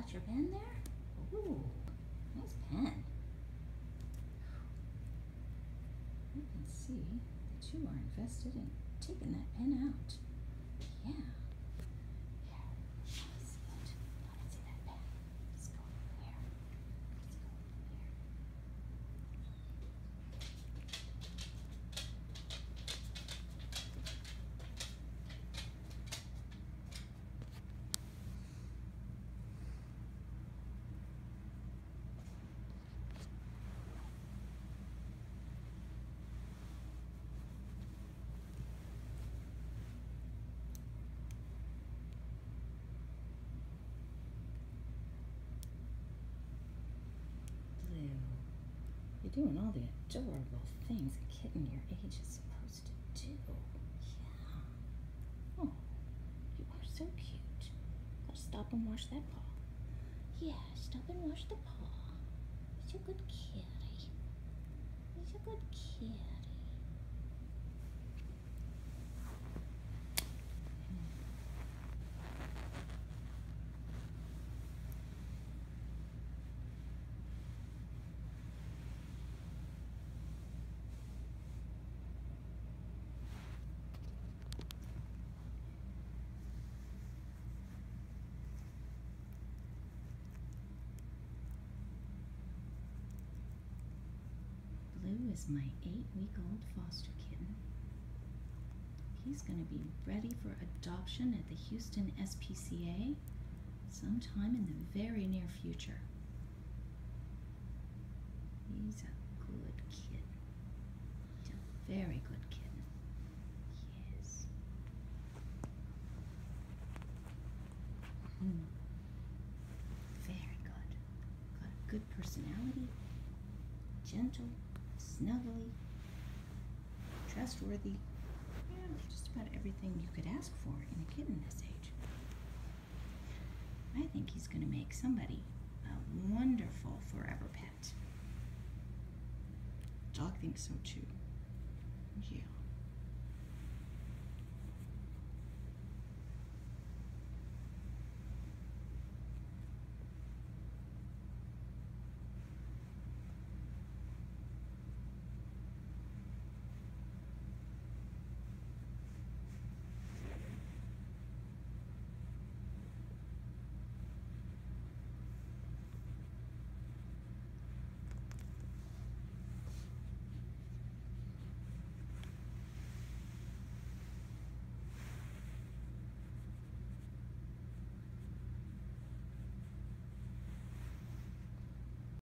got your pen there? Ooh, nice pen. I can see that you are invested in taking that pen out. Yeah. You're doing all the adorable things a kitten your age is supposed to do. Yeah. Oh, you are so cute. Gotta stop and wash that paw. Yeah, stop and wash the paw. He's a good kitty. He's a good kitty. Is my eight week old foster kitten. He's going to be ready for adoption at the Houston SPCA sometime in the very near future. He's a good kitten. He's a very good kitten. Yes. Hmm. Very good. Got a good personality. Gentle, snuggly, trustworthy. Yeah, just about everything you could ask for in a kitten this age. I think he's going to make somebody a wonderful forever pet. Dog thinks so too.